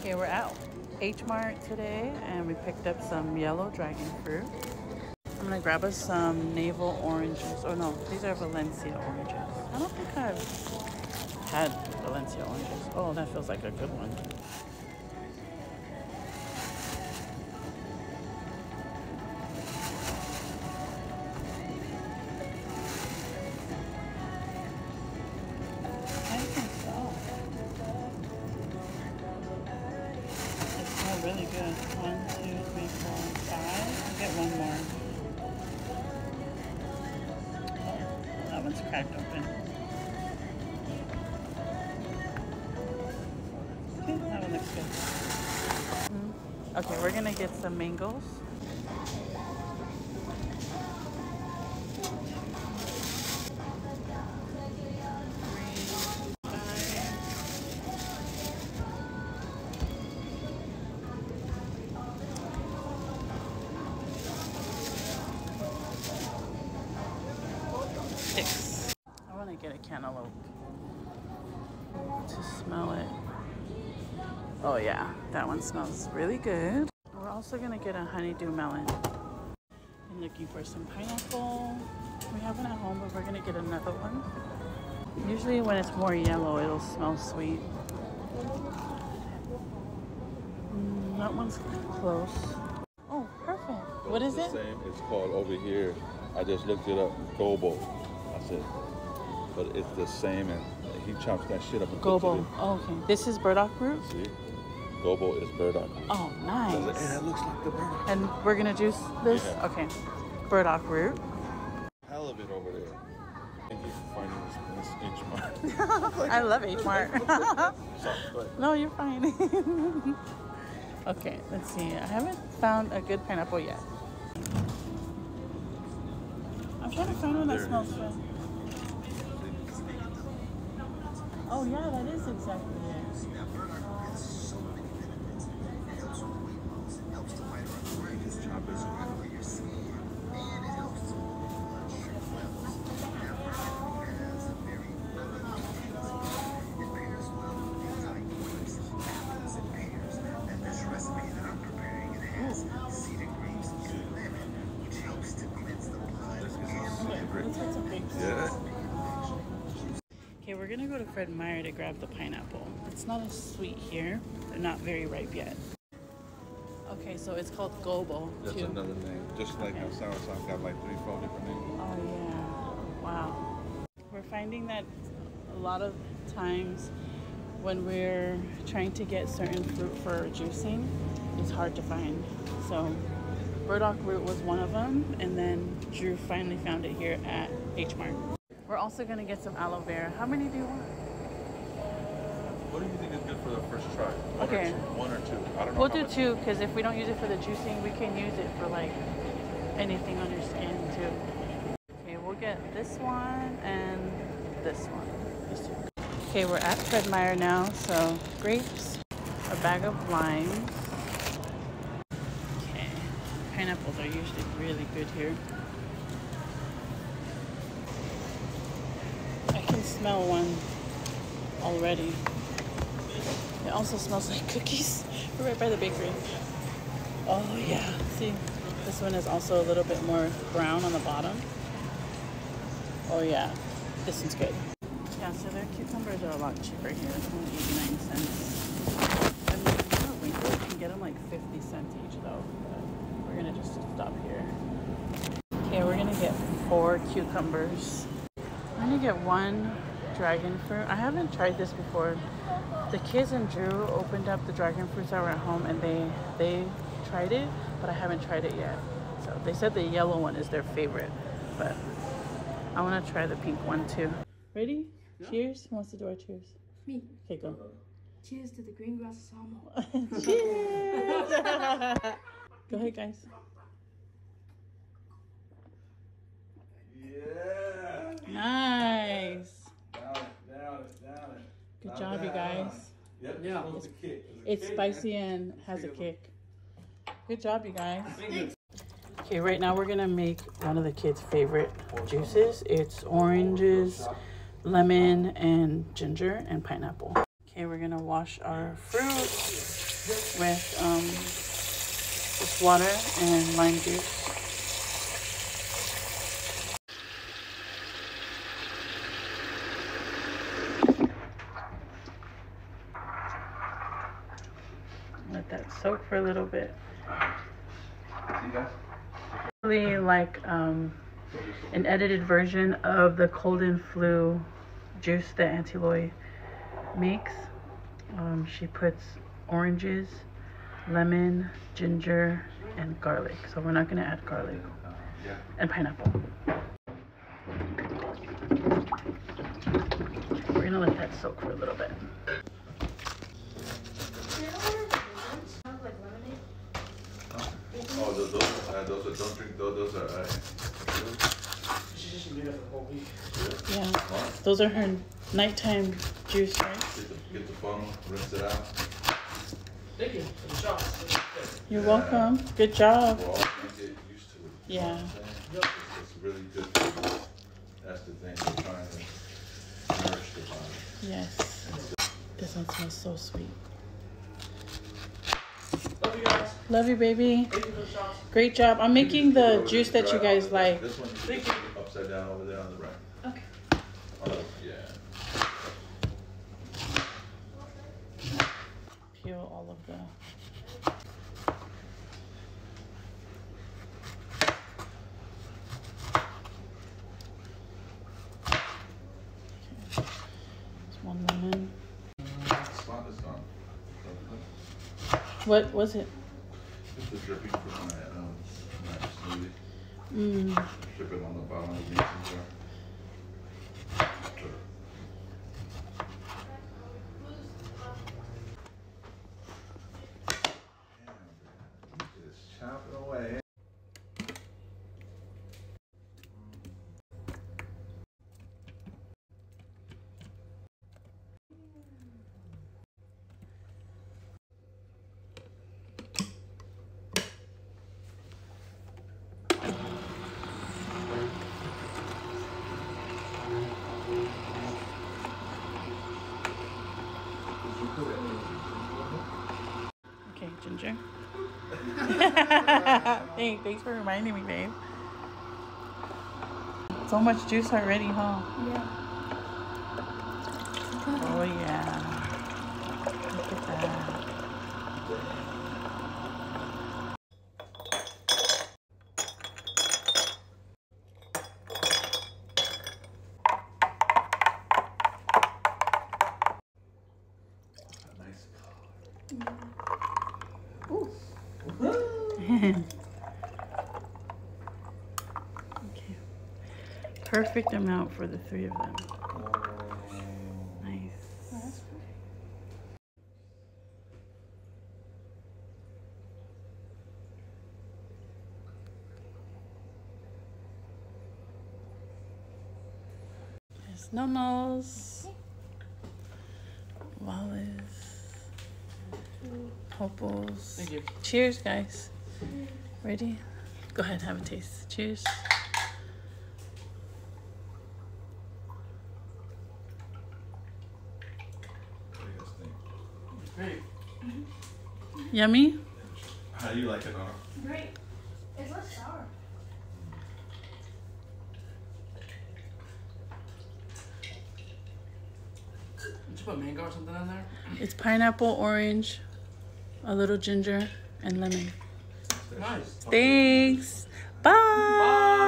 Okay, we're at H Mart today and we picked up some yellow dragon fruit. I'm gonna grab us some navel oranges. Oh no, these are Valencia oranges. I don't think I've had Valencia oranges. Oh, that feels like a good one. One's cracked open. Okay, that one looks good. Mhm. Okay, we're gonna get some mangoes. Six. I want to get a cantaloupe to smell it. Oh yeah, that one smells really good. We're also gonna get a honeydew melon. I'm looking for some pineapple. We have one at home, but we're gonna get another one. Usually when it's more yellow, it'll smell sweet. Mm, that one's close. Oh, perfect. What is it? Same. It's called over here. I just looked it up. Gobo. That's it. But it's the same, and he chops that shit up and cooks Gobo. it. Oh, okay. This is burdock root? See, gobo is burdock. Oh, nice. Hey, that looks like the burdock. And we're gonna juice this? Yeah. Okay. Burdock root. Hell of it over there. Thank you for finding this, this H Mart. I love H Mart. Sorry, go ahead. no, you're fine. okay, let's see. I haven't found a good pineapple yet. I'm trying to find one that There smells good. Oh yeah, that is exactly it. Let's we're gonna go to Fred Meyer to grab the pineapple. It's not as sweet here. They're not very ripe yet. Okay, so it's called Gobo That's too. another name. Just like how Soursop got like three, four different names. Oh yeah. Wow. We're finding that a lot of times when we're trying to get certain fruit for juicing, it's hard to find. So burdock root was one of them, and then Drew finally found it here at H Mart. We're also gonna get some aloe vera. How many do you want? What do you think is good for the first try? One Okay. Or two? One or two? I don't know. We'll do much- two because if we don't use it for the juicing, we can use it for like anything on your skin too. Okay, we'll get this one and this one. These two. Okay, we're at Fred Meyer now. So grapes, a bag of limes. Okay, pineapples are usually really good here. I can smell one already. It also smells like cookies. We're right by the bakery. Oh yeah. See, this one is also a little bit more brown on the bottom. Oh yeah, this one's good. Yeah, so their cucumbers are a lot cheaper here. It's only 89 cents. And you know, WinCo can get them like 50 cents each though. We're gonna just stop here. Okay, we're gonna get four cucumbers. I'm gonna get one dragon fruit. I haven't tried this before. The kids and Drew opened up the dragon fruits that were at home and they they tried it, but I haven't tried it yet. So they said the yellow one is their favorite, but I want to try the pink one too. Ready? Cheers. Who wants to do our cheers? Me. Okay, go. Cheers to the green grass salmon. cheers. go ahead, guys. Yeah. Nice. Down it, down it, down it. Good Not job, you bad, huh? guys. Yep. Yeah. It's a kick. a It's kick, spicy man. and has a kick. Good job, you guys. Okay, right now we're gonna make one of the kids' favorite juices. It's oranges, lemon, and ginger and pineapple. Okay, we're gonna wash our fruit. with um, just water and lime juice. Let that soak for a little bit. Really like um, an edited version of the cold and flu juice that Auntie Loy makes. Um, she puts oranges, lemon, ginger, and garlic. So we're not gonna add garlic and pineapple. We're gonna let that soak for a little bit. Oh, those, those, uh, those are, don't drink, those, those are, uh, Yeah, those are her nighttime juice, right? get the, get the funnel, rinse it out. Thank you for the shots. You're welcome. Good job. We're get used to it. You know what Yeah. saying? It's, it's really good for you. That's the thing, we're trying to nourish the body. Yes. This one smells so sweet. Love you guys. Love you, baby. Thank you for the shots. Great job. I'm making the juice that you guys like. This one, you can upside down over there on the right. Okay. Oh, yeah. Peel all of the. One lemon. Spot is gone. What was it? Dripping from my, um, my smoothie. Mm. On the bottom of the mason jar. Sure. Damn, Just chopping away. Did you put any Okay, hey, thanks for reminding me, babe. So much juice already, huh? Yeah. Oh yeah. Look at that. nice okay. Perfect amount for the three of them. Nice. There's Nomos. Wallace. You. Cheers, guys. Ready? Go ahead, and have a taste. Cheers. What do you guys think? Great. Yummy? How do you like it, Nora? Great. It's less sour. Did you put mango or something in there? It's pineapple, orange, a little ginger, and lemon. Nice. Thanks. Bye. Bye.